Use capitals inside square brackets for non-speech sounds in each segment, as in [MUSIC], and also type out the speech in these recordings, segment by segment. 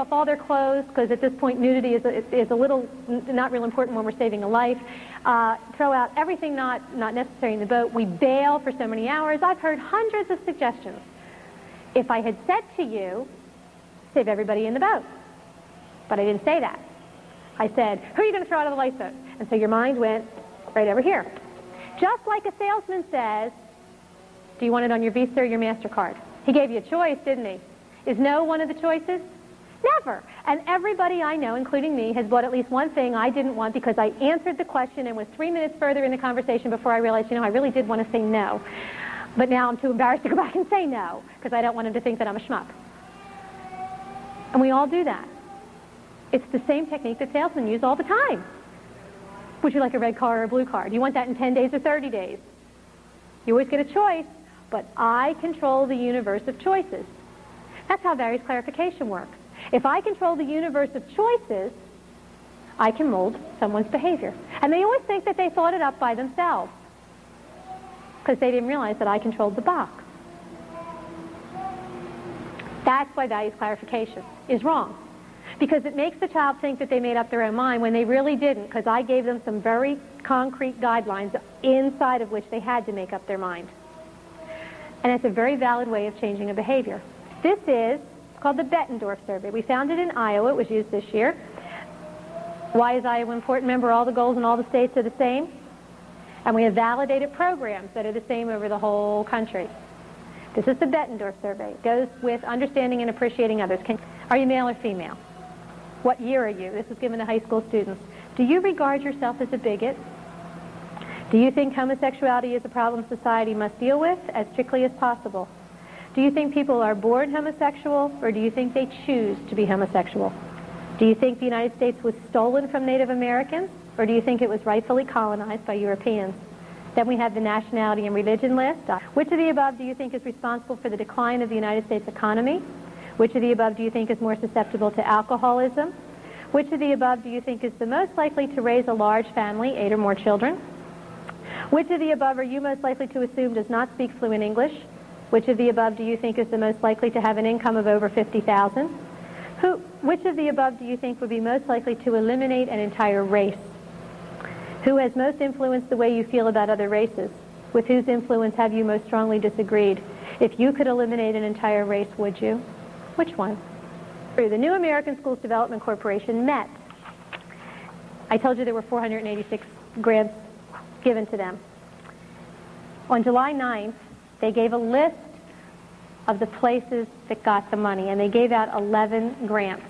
off all their clothes because at this point nudity is a, is a little not real important when we're saving a life. Uh, throw out everything not, not necessary in the boat. We bail for so many hours. I've heard hundreds of suggestions. If I had said to you, save everybody in the boat. But I didn't say that. I said, who are you going to throw out of the lifeboat? And so your mind went right over here. Just like a salesman says, do you want it on your Visa or your MasterCard? He gave you a choice, didn't he? Is no one of the choices? Never. And everybody I know, including me, has bought at least one thing I didn't want because I answered the question and was three minutes further in the conversation before I realized, you know, I really did want to say no. But now I'm too embarrassed to go [LAUGHS] back and say no because I don't want him to think that I'm a schmuck. And we all do that. It's the same technique that salesmen use all the time. Would you like a red card or a blue card? Do you want that in 10 days or 30 days? You always get a choice, but I control the universe of choices. That's how values clarification works. If I control the universe of choices, I can mold someone's behavior. And they always think that they thought it up by themselves because they didn't realize that I controlled the box. That's why values clarification is wrong. Because it makes the child think that they made up their own mind when they really didn't, because I gave them some very concrete guidelines inside of which they had to make up their mind. And it's a very valid way of changing a behavior. This is called the Bettendorf survey. We found it in Iowa. It was used this year. Why is Iowa important? Remember, all the goals in all the states are the same. And we have validated programs that are the same over the whole country. This is the Bettendorf survey. It goes with understanding and appreciating others. Can, are you male or female? What year are you? This is given to high school students. Do you regard yourself as a bigot? Do you think homosexuality is a problem society must deal with as strictly as possible? Do you think people are born homosexual, or do you think they choose to be homosexual? Do you think the United States was stolen from Native Americans, or do you think it was rightfully colonized by Europeans? Then we have the nationality and religion list. Uh, which of the above do you think is responsible for the decline of the United States economy? Which of the above do you think is more susceptible to alcoholism? Which of the above do you think is the most likely to raise a large family, eight or more children? Which of the above are you most likely to assume does not speak fluent English? Which of the above do you think is the most likely to have an income of over 50,000? Who, which of the above do you think would be most likely to eliminate an entire race? Who has most influenced the way you feel about other races? With whose influence have you most strongly disagreed? If you could eliminate an entire race, would you? Which one? The New American Schools Development Corporation met. I told you there were 486 grants given to them. On July 9th, they gave a list of the places that got the money, and they gave out 11 grants.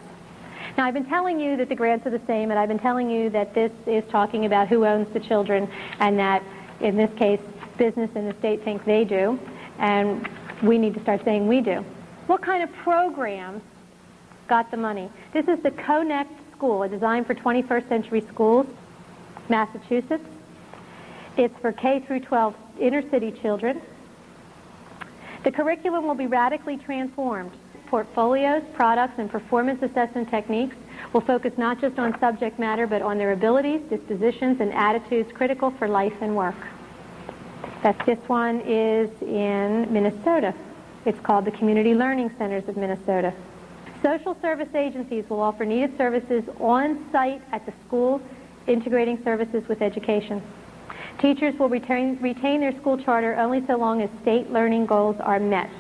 Now, I've been telling you that the grants are the same, and I've been telling you that this is talking about who owns the children, and that, in this case, business and the state think they do, and we need to start saying we do. What kind of programs got the money? This is the Connect School, a design for 21st century schools, Massachusetts. It's for K through 12 inner city children. The curriculum will be radically transformed. Portfolios, products, and performance assessment techniques will focus not just on subject matter, but on their abilities, dispositions, and attitudes critical for life and work. That this one is in Minnesota. It's called the Community Learning Centers of Minnesota. Social service agencies will offer needed services on site at the school, integrating services with education. Teachers will retain, retain their school charter only so long as state learning goals are met.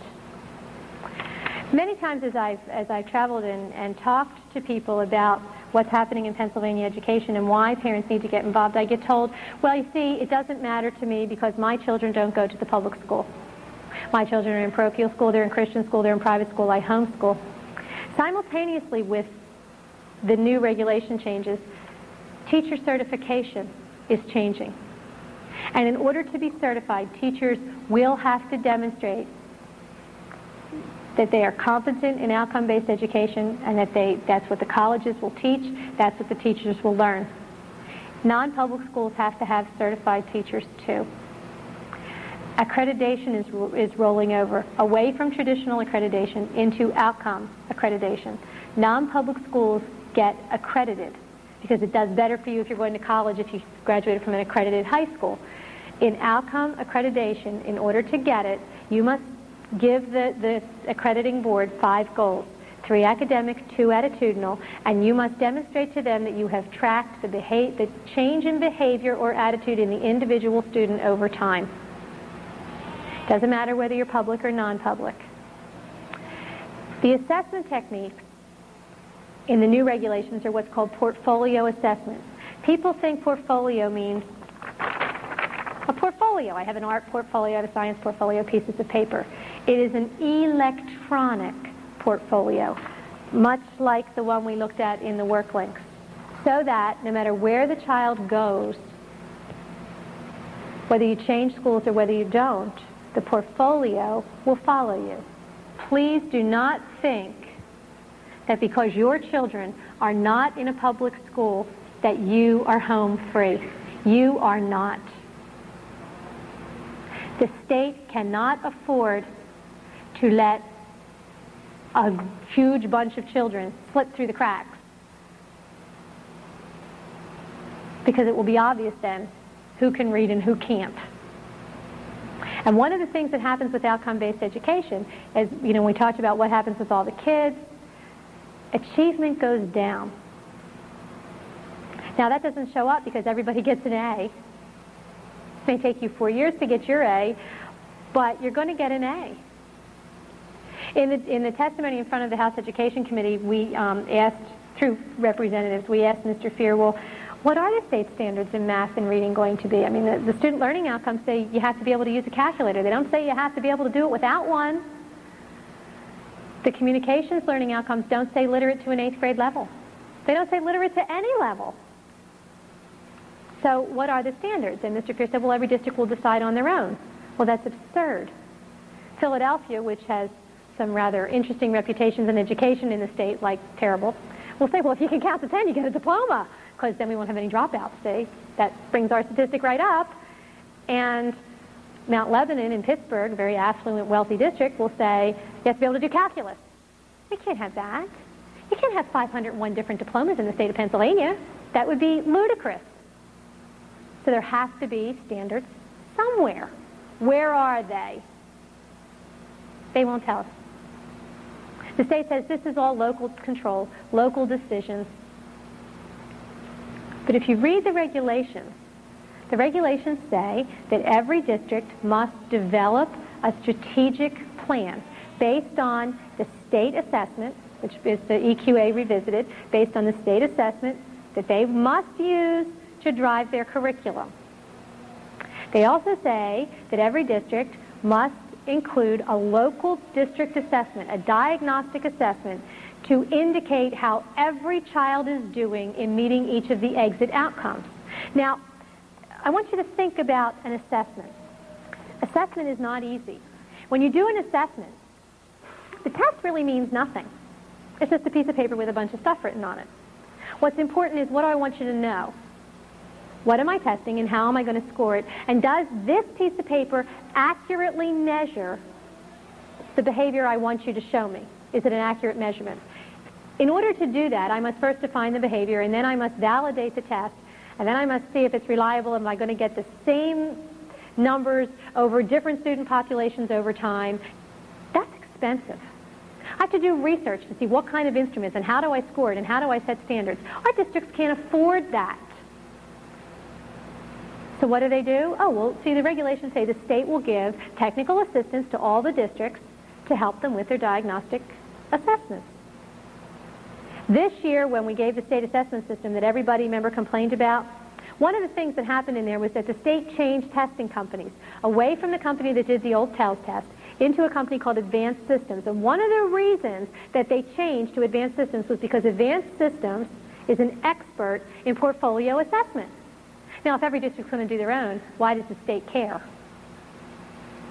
Many times as I've, as I've traveled and, and talked to people about what's happening in Pennsylvania education and why parents need to get involved, I get told, well, you see, it doesn't matter to me because my children don't go to the public school. My children are in parochial school, they're in Christian school, they're in private school, I homeschool. Simultaneously with the new regulation changes, teacher certification is changing. And in order to be certified, teachers will have to demonstrate that they are competent in outcome-based education and that they, that's what the colleges will teach, that's what the teachers will learn. Non-public schools have to have certified teachers too. Accreditation is, is rolling over away from traditional accreditation into outcome accreditation. Non-public schools get accredited because it does better for you if you're going to college if you graduated from an accredited high school. In outcome accreditation, in order to get it, you must give the, the accrediting board five goals. three academic, two attitudinal, and you must demonstrate to them that you have tracked the, beha- the change in behavior or attitude in the individual student over time. Doesn't matter whether you're public or non-public. The assessment techniques in the new regulations are what's called portfolio assessments. People think portfolio means a portfolio. I have an art portfolio, I have a science portfolio, pieces of paper. It is an electronic portfolio, much like the one we looked at in the work links, so that no matter where the child goes, whether you change schools or whether you don't, the portfolio will follow you. Please do not think that because your children are not in a public school that you are home free. You are not. The state cannot afford to let a huge bunch of children slip through the cracks. Because it will be obvious then who can read and who can't. And one of the things that happens with outcome-based education is, you know, we talked about what happens with all the kids, achievement goes down. Now that doesn't show up because everybody [LAUGHS] gets an A. It may take you four years to get your A, but you're going to get an A. In the, in the testimony in front of the House Education Committee, we um, asked, through representatives, we asked Mr. Fear, well, what are the state standards in math and reading going to be? I mean, the, the student learning outcomes say you have to be able to use a calculator. They don't say you have to be able to do it without one. The communications learning outcomes don't say literate to an eighth grade level. They don't say literate to any level. So what are the standards? And Mr. Pierce said, well, every district will decide on their own. Well, that's absurd. Philadelphia, which has some rather interesting reputations in education in the state, like terrible, will say, well, if you can count to 10, you get a diploma, because then we won't have any dropouts, see? That brings our statistic right up. And Mount Lebanon in Pittsburgh, very affluent, wealthy district, will say, you have to be able to do calculus. We can't have that. You can't have 501 different diplomas in the state of Pennsylvania. That would be ludicrous. So there has to be standards somewhere. Where are they? They won't tell us. The state says this is all local control, local decisions. But if you read the regulations, the regulations say that every district must develop a strategic plan based on the state assessment, which is the EQA revisited, based on the state assessment that they must use to drive their curriculum. They also say that every district must include a local district assessment, a diagnostic assessment, to indicate how every child is doing in meeting each of the exit outcomes. Now, I want you to think about an assessment. Assessment is not easy. When you do an assessment, the test really means nothing. It's just a piece of paper with a bunch of stuff written on it. What's important is what do I want you to know? What am I testing and how am I going to score it? And does this piece of paper accurately measure the behavior I want you to show me? Is it an accurate measurement? In order to do that, I must first define the behavior and then I must validate the test and then I must see if it's reliable. Am I going to get the same numbers over different student populations over time? That's expensive. I have to do research to see what kind of instruments and how do I score it and how do I set standards. Our districts can't afford that. So what do they do? Oh, well, see, the regulations say the state will give technical assistance to all the districts to help them with their diagnostic assessments. This year, when we gave the state assessment system that everybody, member complained about, one of the things that happened in there was that the state changed testing companies away from the company that did the old TELS test into a company called Advanced Systems. And one of the reasons that they changed to Advanced Systems was because Advanced Systems is an expert in portfolio assessment. Now, if every district's going to do their own, why does the state care?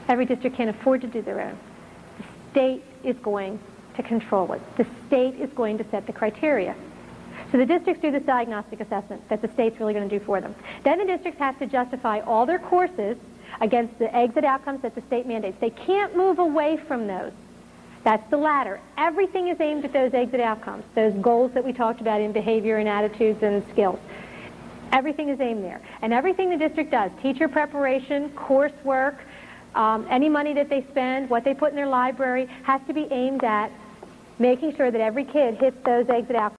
Every district can't afford to do their own. The state is going to control it. The state is going to set the criteria. So the districts do this diagnostic assessment that the state's really going to do for them. Then the districts have to justify all their courses against the exit outcomes that the state mandates. They can't move away from those. That's the latter. Everything is aimed at those exit outcomes, those goals that we talked about in behavior and attitudes and skills. Everything is aimed there. And everything the district does, teacher preparation, coursework, um, any money that they spend, what they put in their library, has to be aimed at making sure that every kid hits those exit out